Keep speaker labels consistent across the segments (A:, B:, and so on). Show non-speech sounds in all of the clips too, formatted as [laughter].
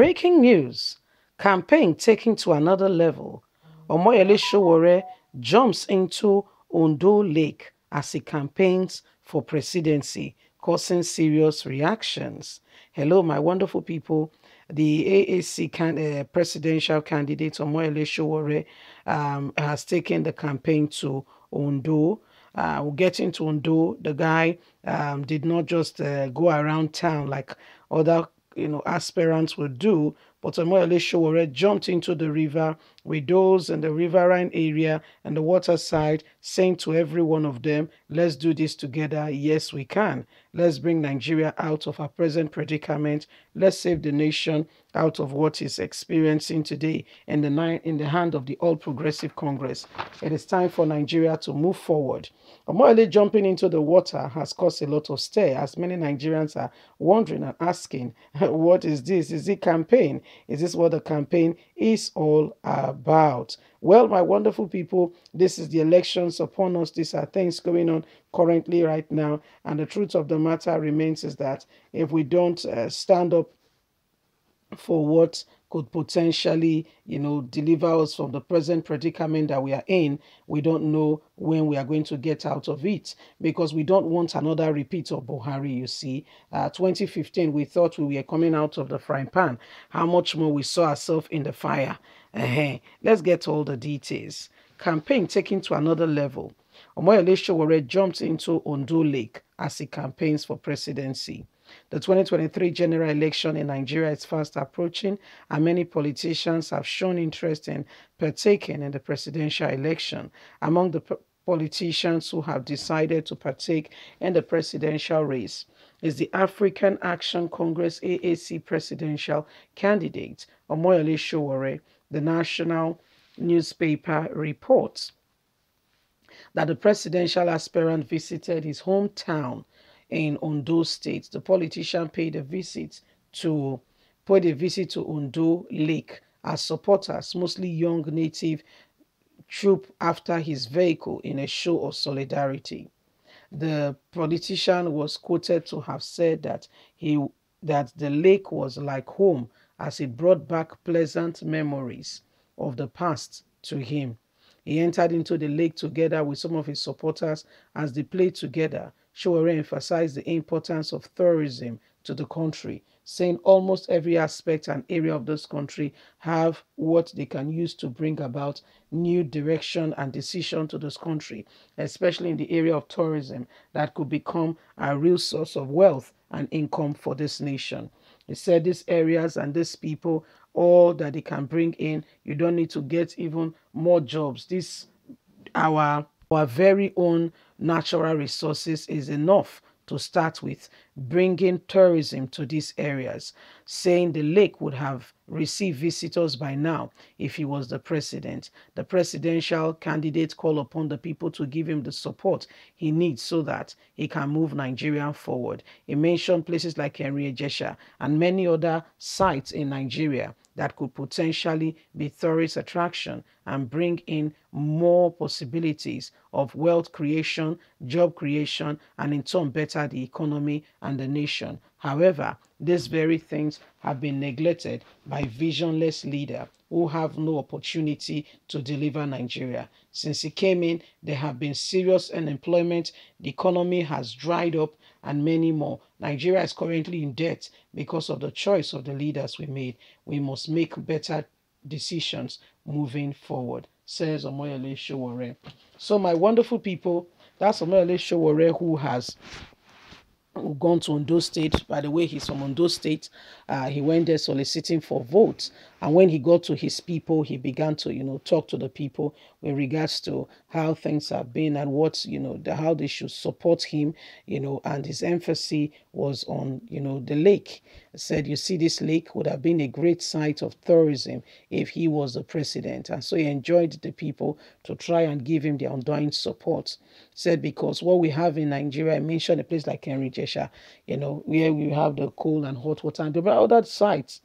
A: Breaking news campaign taken to another level. Omoyele Sowore jumps into Ondo Lake as he campaigns for presidency, causing serious reactions. Hello, my wonderful people. The AAC can, uh, presidential candidate Omoyele Sowore um, has taken the campaign to Ondo. Uh, we'll get into Ondo. The guy um, did not just uh, go around town like other you know aspirants would do, but Omoyele Sowore jumped into the river with those in the riverine area and the water side, saying to every one of them, let's do this together. Yes, we can. Let's bring Nigeria out of our present predicament. Let's save the nation out of what is experiencing today in the, in the hand of the All Progressive Congress. It is time for Nigeria to move forward. Omoyele jumping into the water has caused a lot of stir as many Nigerians are wondering and asking, [laughs] what is this? Is it campaign? Is this what the campaign is all about? Well, my wonderful people, this is the elections upon us. These are things going on currently right now. And the truth of the matter remains is that if we don't uh, stand up for what could potentially, you know, deliver us from the present predicament that we are in, we don't know when we are going to get out of it because we don't want another repeat of Buhari, you see. Uh, 2015, we thought we were coming out of the frying pan. How much more we saw ourselves in the fire. Uh -huh. Let's get all the details. Campaign taken to another level. Omoyele Sowore jumped into Ondo Lake as he campaigns for presidency. The 2023 general election in Nigeria is fast approaching, and many politicians have shown interest in partaking in the presidential election. Among the politicians who have decided to partake in the presidential race is the African Action Congress AAC presidential candidate, Omoyele Sowore. The national newspaper reports that the presidential aspirant visited his hometown in Ondo State. The politician paid a visit to paid a visit to Ondo Lake as supporters, mostly young native, troop after his vehicle in a show of solidarity. The politician was quoted to have said that he that the lake was like home as it brought back pleasant memories of the past to him. He entered into the lake together with some of his supporters as they played together. Sowore emphasized the importance of tourism to the country, saying almost every aspect and area of this country have what they can use to bring about new direction and decision to this country, especially in the area of tourism that could become a real source of wealth and income for this nation. He said these areas and these people, all that they can bring in, you don't need to get even more jobs. This, our, our very own natural resources is enough to start with, bringing tourism to these areas, saying the lake would have received visitors by now if he was the president. The presidential candidate called upon the people to give him the support he needs so that he can move Nigeria forward. He mentioned places like Henry Ejesha and many other sites in Nigeria that could potentially be tourist attraction and bring in more possibilities of wealth creation, job creation, and in turn better the economy and the nation. However, these very things have been neglected by visionless leaders who have no opportunity to deliver Nigeria. Since he came in, there have been serious unemployment, the economy has dried up, and many more. Nigeria is currently in debt because of the choice of the leaders we made. We must make better decisions moving forward, says Omoyele Sowore. So my wonderful people, that's Omoyele Sowore who has gone to Ondo State. By the way, he's from Ondo State. Uh, he went there soliciting for votes. And when he got to his people, he began to, you know, talk to the people with regards to how things have been and what, you know, the, how they should support him, you know, and his emphasis was on, you know, the lake. He said, you see, this lake would have been a great site of tourism if he was the president. And so he enjoyed the people to try and give him their undying support. Said, because what we have in Nigeria, I mentioned a place like Henry Jesha, you know, where we have the cold and hot water and are other sites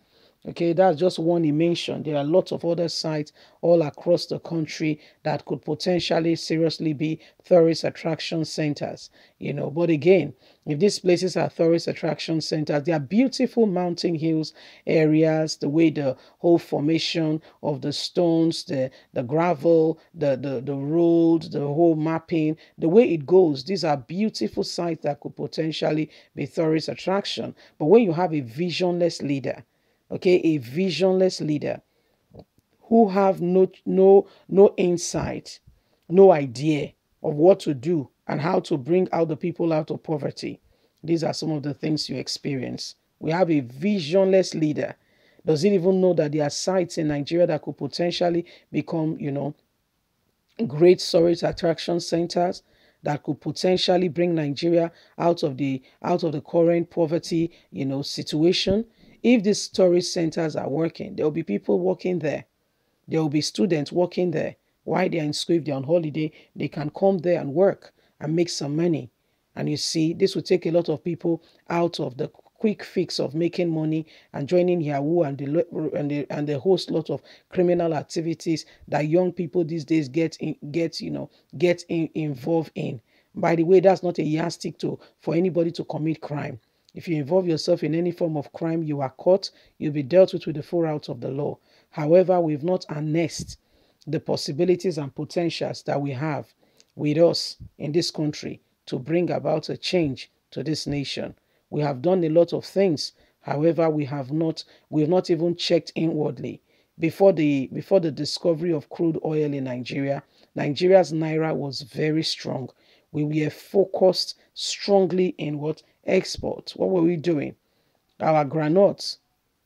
A: Okay, that's just one he mentioned. There are lots of other sites all across the country that could potentially seriously be tourist attraction centers. You know, but again, if these places are tourist attraction centers, they are beautiful mountain hills areas, the way the whole formation of the stones, the, the gravel, the, the, the road, the whole mapping, the way it goes, these are beautiful sites that could potentially be tourist attraction. But when you have a visionless leader, okay, a visionless leader who have no no no insight, no idea of what to do and how to bring out the people out of poverty. These are some of the things you experience. We have a visionless leader. Does he even know that there are sites in Nigeria that could potentially become, you know, great tourist attraction centers that could potentially bring Nigeria out of the out of the current poverty, you know, situation? If these tourist centers are working, there will be people working there. There will be students working there. While they're in school, if they're on holiday, they can come there and work and make some money. And you see, this will take a lot of people out of the quick fix of making money and joining Yahoo and the and the, and the host lot of criminal activities that young people these days get in, get you know get in, involved in. By the way, that's not a yardstick to for anybody to commit crime. If you involve yourself in any form of crime, you are caught, you'll be dealt with with the full route of the law. However, we've not harnessed the possibilities and potentials that we have with us in this country to bring about a change to this nation. We have done a lot of things. However, we have not we have not even checked inwardly. Before the before the discovery of crude oil in Nigeria, Nigeria's naira was very strong. We were focused strongly in what export. What were we doing? Our granules,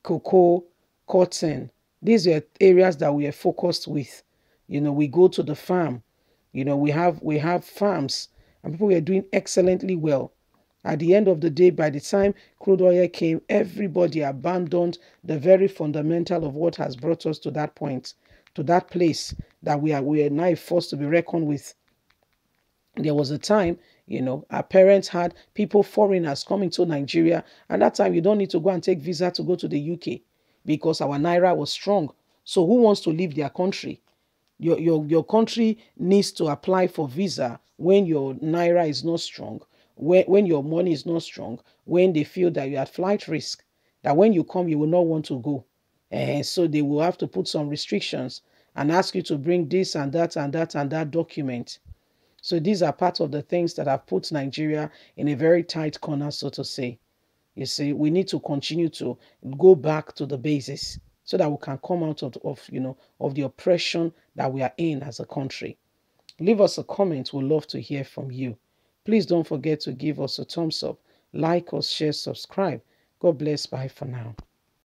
A: cocoa, cotton. These were areas that we are focused with. You know, we go to the farm. You know, we have we have farms, and people were doing excellently well. At the end of the day, by the time crude oil came, everybody abandoned the very fundamental of what has brought us to that point, to that place that we are we are now forced to be reckoned with. There was a time you know, our parents had people, foreigners coming to Nigeria. And that time, you don't need to go and take visa to go to the UK because our Naira was strong. So who wants to leave their country? Your, your, your country needs to apply for visa when your Naira is not strong, when, when your money is not strong, when they feel that you're at flight risk, that when you come, you will not want to go. And so they will have to put some restrictions and ask you to bring this and that and that and that document. So these are part of the things that have put Nigeria in a very tight corner, so to say. You see, we need to continue to go back to the basis so that we can come out of, of you know of the oppression that we are in as a country. Leave us a comment. We'd love to hear from you. Please don't forget to give us a thumbs up, like us, share, subscribe. God bless. Bye for now.